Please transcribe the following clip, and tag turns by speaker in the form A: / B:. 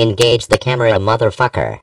A: Engage the camera motherfucker.